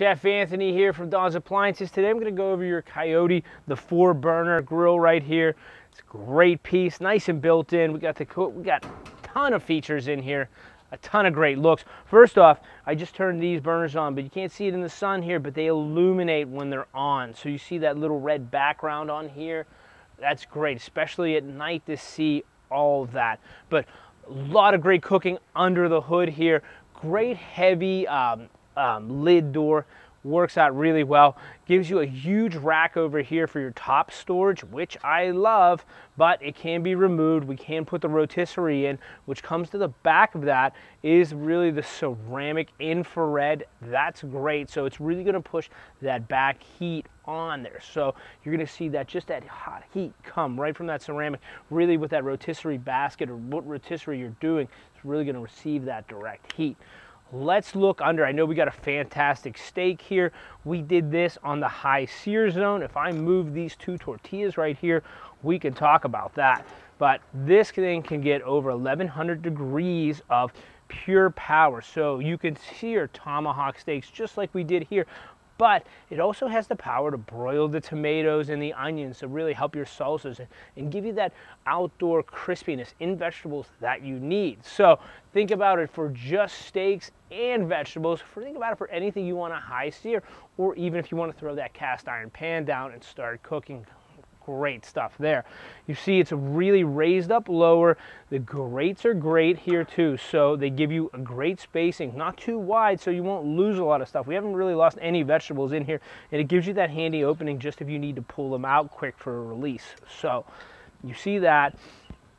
Chef Anthony here from Don's Appliances. Today I'm going to go over your Coyote, the four burner grill right here. It's a great piece, nice and built in. We got the we got a ton of features in here, a ton of great looks. First off, I just turned these burners on, but you can't see it in the sun here, but they illuminate when they're on. So you see that little red background on here. That's great, especially at night to see all of that. But a lot of great cooking under the hood here. Great heavy um, um, lid door works out really well. Gives you a huge rack over here for your top storage, which I love, but it can be removed. We can put the rotisserie in, which comes to the back of that is really the ceramic infrared. That's great. So it's really gonna push that back heat on there. So you're gonna see that just that hot heat come right from that ceramic, really with that rotisserie basket or what rotisserie you're doing, it's really gonna receive that direct heat. Let's look under. I know we got a fantastic steak here. We did this on the high sear zone. If I move these two tortillas right here, we can talk about that. But this thing can get over 1100 degrees of pure power. So you can sear tomahawk steaks just like we did here but it also has the power to broil the tomatoes and the onions to really help your salsas and give you that outdoor crispiness in vegetables that you need. So think about it for just steaks and vegetables. Think about it for anything you want to high sear or even if you want to throw that cast iron pan down and start cooking great stuff there. You see it's really raised up lower. The grates are great here too. So they give you a great spacing, not too wide so you won't lose a lot of stuff. We haven't really lost any vegetables in here and it gives you that handy opening just if you need to pull them out quick for a release. So you see that.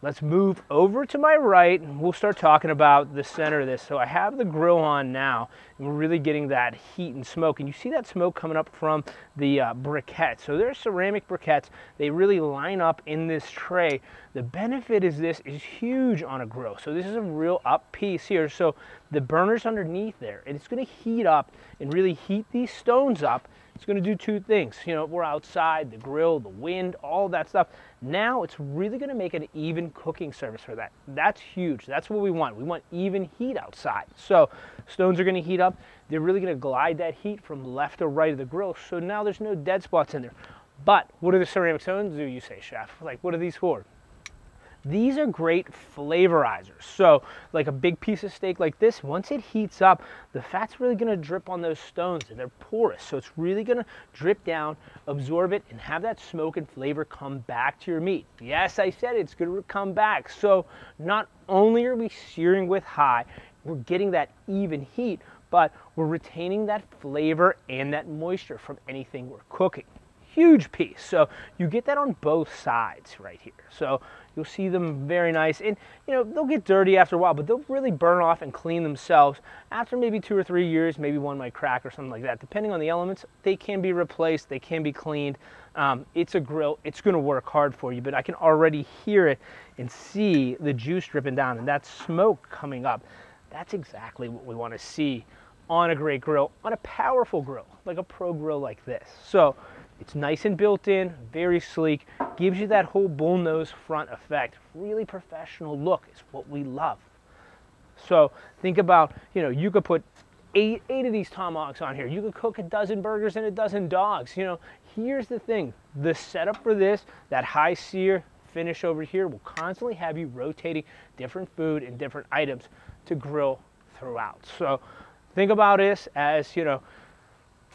Let's move over to my right and we'll start talking about the center of this. So I have the grill on now and we're really getting that heat and smoke. And you see that smoke coming up from the uh, briquette. So they're ceramic briquettes. They really line up in this tray. The benefit is this is huge on a grill. So this is a real up piece here. So the burner's underneath there and it's gonna heat up and really heat these stones up it's to do two things. You know, we're outside, the grill, the wind, all that stuff. Now it's really going to make an even cooking service for that. That's huge. That's what we want. We want even heat outside. So stones are going to heat up. They're really going to glide that heat from left to right of the grill. So now there's no dead spots in there. But what do the ceramic stones do, you say, chef? Like, what are these for? These are great flavorizers. So like a big piece of steak like this, once it heats up, the fat's really gonna drip on those stones and they're porous. So it's really gonna drip down, absorb it, and have that smoke and flavor come back to your meat. Yes, I said it's gonna come back. So not only are we searing with high, we're getting that even heat, but we're retaining that flavor and that moisture from anything we're cooking huge piece. So you get that on both sides right here. So you'll see them very nice. And you know, they'll get dirty after a while, but they'll really burn off and clean themselves after maybe two or three years. Maybe one might crack or something like that. Depending on the elements, they can be replaced, they can be cleaned. Um, it's a grill, it's gonna work hard for you, but I can already hear it and see the juice dripping down and that smoke coming up. That's exactly what we wanna see on a great grill, on a powerful grill, like a pro grill like this. So it's nice and built in, very sleek, gives you that whole bullnose front effect. Really professional look is what we love. So think about, you know, you could put eight, eight of these tomahawks on here. You could cook a dozen burgers and a dozen dogs. You know, here's the thing. The setup for this, that high sear finish over here will constantly have you rotating different food and different items to grill throughout. So think about this as, you know,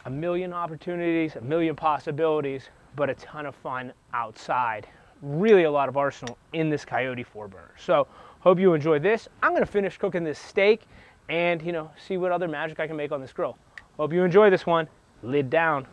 a million opportunities, a million possibilities, but a ton of fun outside. Really a lot of arsenal in this Coyote 4 burner. So hope you enjoy this. I'm gonna finish cooking this steak and you know, see what other magic I can make on this grill. Hope you enjoy this one. Lid down.